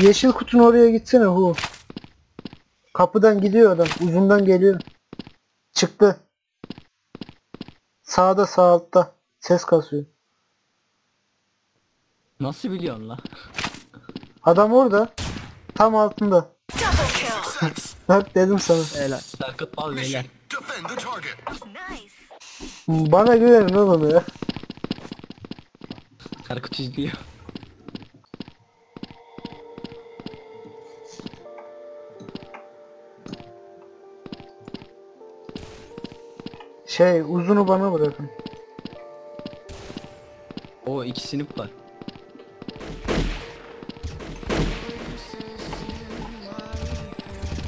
yeşil kutunun oraya gitsene hu. Kapıdan gidiyor adam. Uzundan geliyor. Çıktı. Sağda sağ altta. Ses kasıyor. Nasıl biliyorsun la? Adam orada. Tam altında. Bak dedim sana. Helal. Sarkıt bal beyler. Bana güvenin oğlum ya. Sarkıt izliyor. Şey uzunu bana bırakın. O iki sinip var.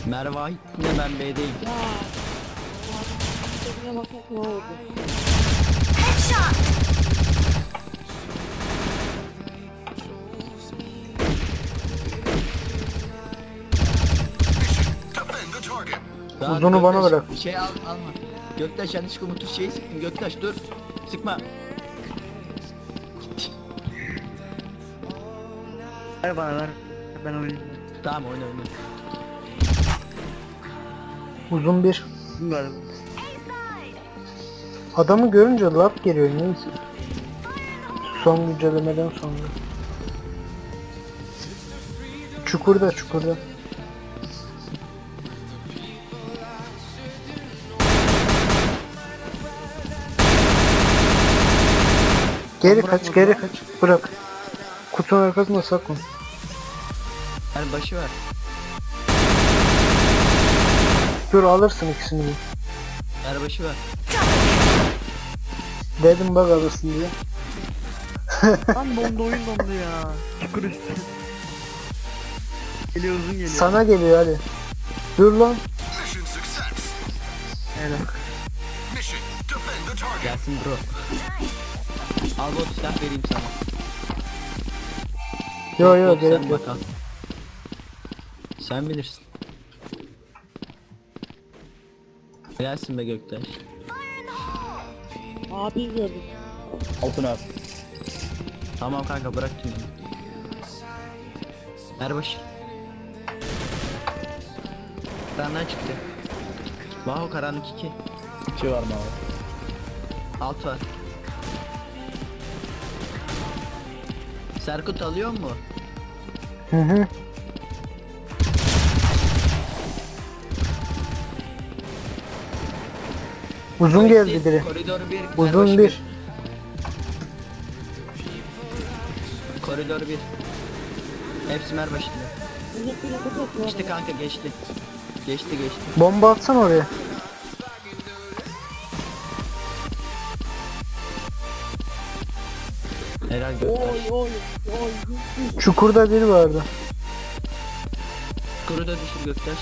Merve yine ben B'deyim. Tadına bakmak ne oldu? Target. Daha Uzunu bana Göktaş, bırak. Şey al alma. Göktaş yanlış umutu şey sıktın Göktaş dur. Sıkma. Ver bana ver. Ben oynayayım. Tamam oyna oyna. Uzun bir. Galiba? Adamı görünce lap geliyor neyse. Son güncellemeden sonra. Çukurda çukurda. Geri kaç geri kaç bırak. Kutunun arkasında saklan. Her başı var. Dur alırsın ikisini de. Her başı var. Dedim bak alırsın diye. Lan dondu oyun dondu ya. Çukur üstü. Geliyor uzun geliyor. Sana geliyor hadi. Dur lan. Mission success. Helal. Mission defend the target. Gelsin bro. Al bot silah vereyim sana. Yo yo Bot, gerek sen yok. bak al. Sen bilirsin. Gelsin be Göktaş. Abi gördüm. Tamam kanka bırak tüm. Erbaş. Karanlığa çıktı. Vaho karanlık 2. 2 var mı abi? Alt var. Serkut alıyor mu? Hı hı. Uzun geldi biri. Koridor 1. Uzun bir. Koridor 1. Hepsi yakıt yok. Geçti kanka geçti. Geçti geçti. Bomba atsan oraya. Helal Göktaş. Oy oy oy. Çukurda biri vardı. Koridor düşür Göktaş.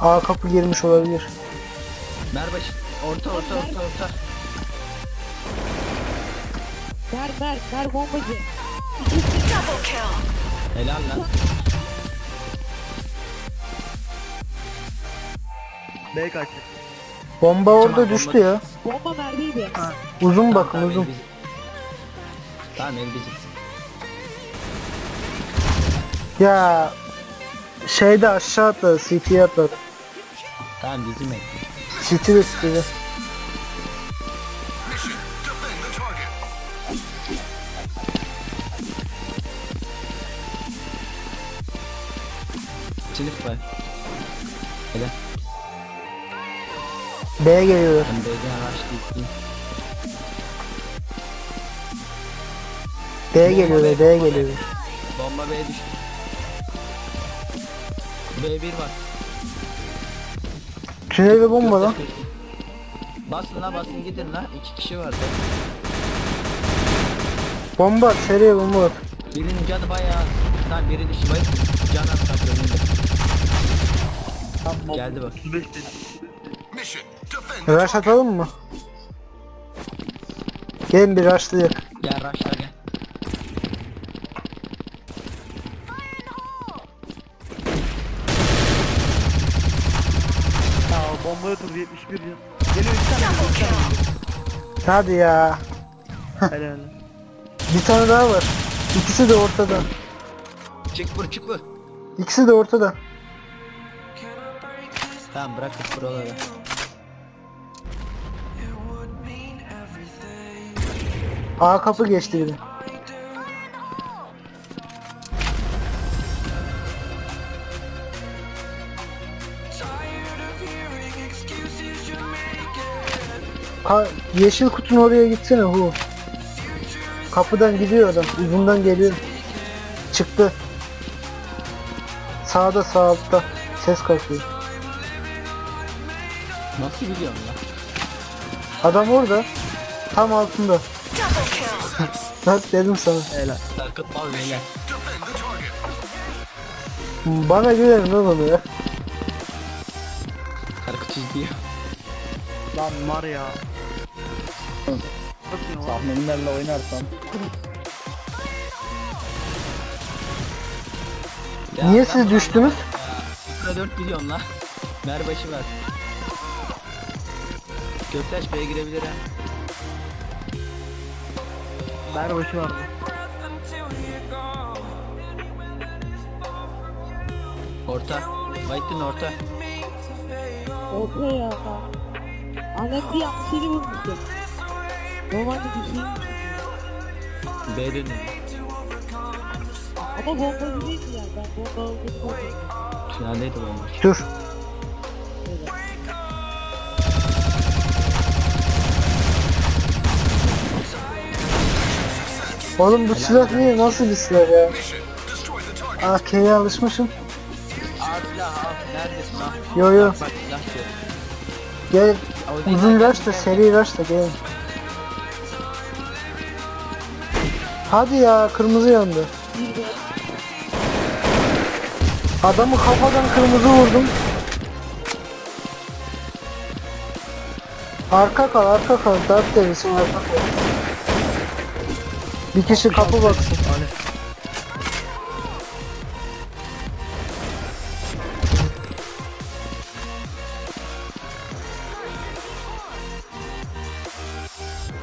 A kapı girmiş olabilir. Merbaş. Orta orta orta orta. Ver ver ver bombacı. Helal lan. B kaç. Bomba orada Tamam, düştü bomba- ya. Bomba verdiydi. Uzun bakın Tamam, uzun. Tamam el bizim. Ya şeyde aşağı atladı. CT'ye atladı. Tamam bizim el. CT de target. Sınıf var. Helal. B geliyor. Ben B'den araştırdım. B geliyor B, B geliyor. Bomba B'ye düştü. B1 var. Tünel ve bomba lan. Basın la basın gidin la. İki kişi vardı. Bomba at, seriye bomba at. Birinin canı bayağı. Tamam biri dışı bayık. Can at. Geldi bak. Rush atalım mı? Gelin bir rushlayak. Gel rushla gel. Ya bombaya oturdu 71 can. Geliyor iki tane geliyor, iki tane. Hadi ya. Helal helal. Bir tane daha var. İkisi de ortada. Çık vur çık vur. İkisi de ortada. Tamam bırak buraları. A kapı geçti biri. Ka yeşil kutunun oraya gitsene hu. Kapıdan gidiyor adam. Uzundan geliyor. Çıktı. Sağda sağ altta. Ses kasıyor. Nasıl biliyorsun lan? Adam orada. Tam altında. Bak dedim sana. Helal. Sarkıt mal beyler. Bana güvenin oğlum ya. Sarkıt izliyor. Lan var ya. Tahminlerle oynarsam Ya Niye siz düştünüz? Sıfıra 4 milyon lan. Merbaşı var. Göktaş B'ye girebilir ha. Berbaşı vardı. Orta. White'ın orta. Orta ya. Annem bir an seni vurmuştu. Normalde bir şey B dönüyor. Ama bombacı değil ya? Ben bomba olduğunu korkuyorum. Finaldeydi maç. Dur. Oğlum bu silah niye? Nasıl bir silah ya? AK'ye alışmışım. Yo yo. Gel. Uzun rush da seri rush da gel. Hadi ya kırmızı yandı. Adamı kafadan kırmızı vurdum. Arka kal arka kal. Dark Devil'sin arka kal. Bir kişi kapı baksın. Ali.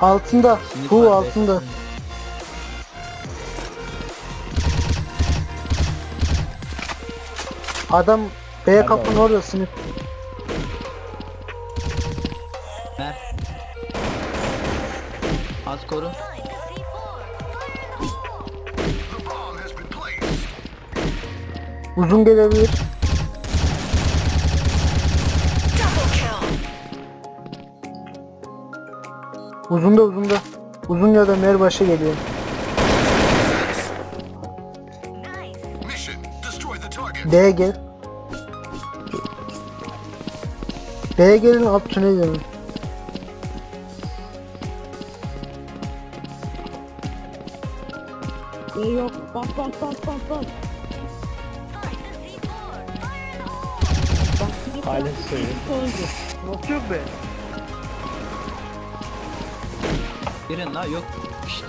Altında. Şimdi altında. Adam B kapının orada sınıf. Ver. Az koru. Uzun gelebilir. Uzunda uzunda. Uzun ya da merbaşı geliyor. Mission. Destroy the target. B'ye gel. B'ye gelin alt tünel. E yok. Bas bas bas bas. Bak suyu. sonucu. Nasıl yok be? Girin la yok. İşte.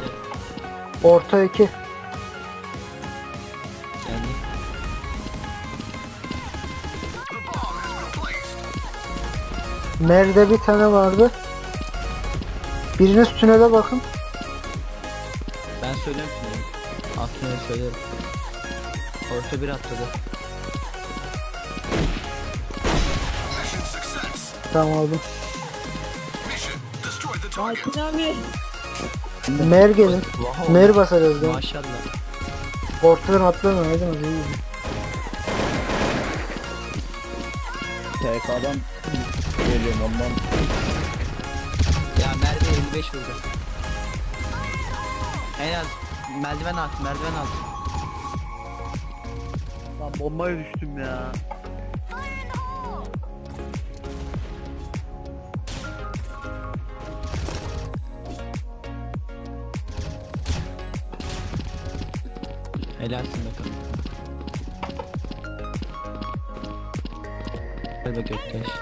Orta 2. Yani. The bomb has been placed. Mer'de bir tane vardı. Biriniz tünele bakın. Ben söylüyorum şimdi. Aklına söylerim. Orta bir atladı. Tamam aldım. Alpin abi. Mer gelin. Mer basacağız ya. Maşallah. Ortadan iyi. TK'dan geliyorum ondan. Ya Merve 55 vurdu. En az merdiven altı merdiven altı. Lan bombaya düştüm ya. Helalsin bakalım. Hadi Göktaş.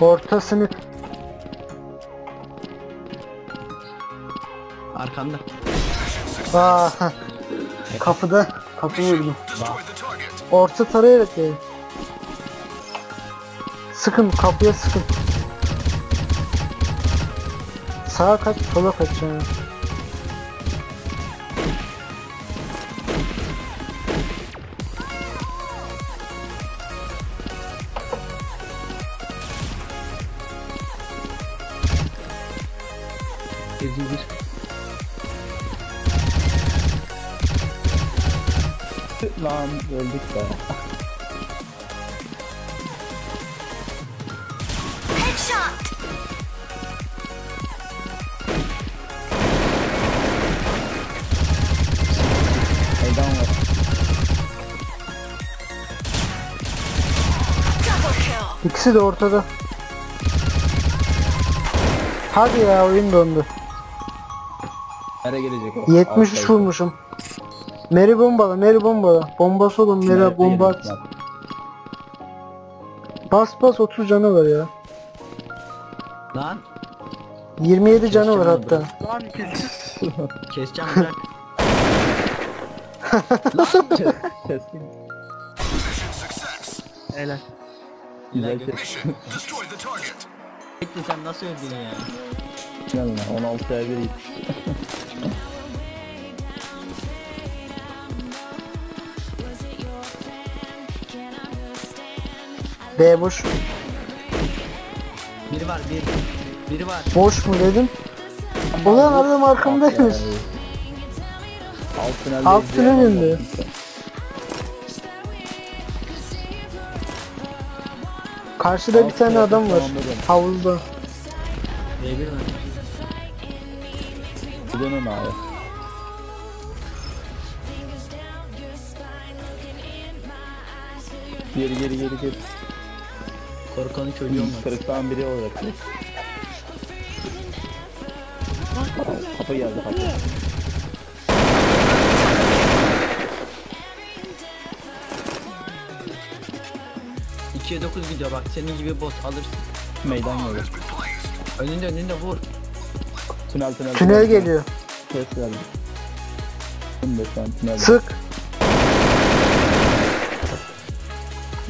Orta sınıf. Arkanda. Aa, heh. kapıda. Kapı vurdum. Orta tarayarak gelin. Sıkın kapıya sıkın. Sağa kaç sola kaç yani. Ezgi gir. Lan öldük be. Headshot. Meydan var. İkisi de ortada. Hadi ya oyun döndü. Nereye gelecek o? 73 Alttaydı. vurmuşum. Meri bombala, Meri bombala. Bombası olun, Meri bomba at. lan? Bas bas 30 canı var ya. Lan 27 canı var hatta. Lan keseceğim bırak. Success. Helal. Güzel Güzel kes. Mission, destroy the target. Bekle sen nasıl öldün ya? Yanına 16'ya 1 yetişti. B boş. Biri var bir. Biri var. Boş mu dedim? Ulan adam arkamdaymış. Alt tünelde Alt tünelinde. Karşıda bir tane adam var. Havuzda. B1 var. Dönün abi. Geri geri geri geri. Korkanın çocuğu olmaz. Kırıktan biri olarak. Kapı geldi kapı. İkiye 9 gidiyor bak senin gibi bot alırsın. Meydan placed. Önünde önünde vur. Tünel tünel. Tünel geliyor. An tünel. Sık.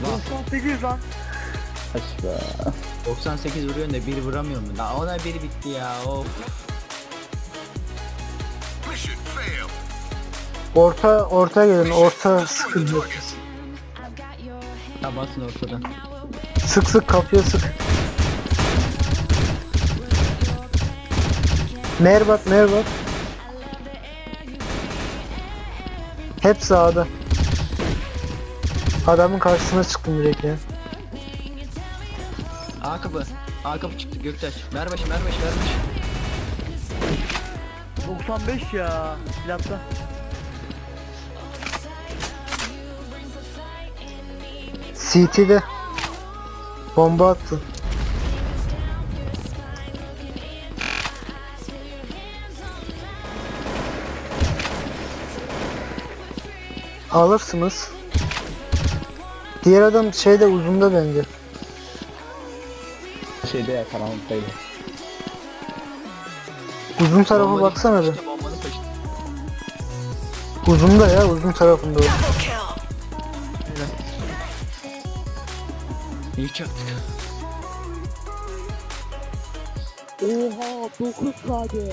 98 lan. Be. 98 vuruyorsun da bir vuramıyorum. Ya ona biri bitti ya. Of. Orta orta gelin. Orta target. Ya basın ortadan. Sık sık kapıya sık. Merbat merbat. Hep sağda. Adamın karşısına çıktım direkt ya. A kapı. A kapı çıktı Göktaş. Ver başı ver başı ver başı. 95 ya. Silahta. CT'de. Bomba attı. Alırsınız. Diğer adam şeyde uzunda bence. Şeyde ya karanlıktaydı. Uzun tarafa Bombanın- baksana bombanın peşinde. Uzunda ya uzun tarafında o. İyi çaktık. Oha 9 KD.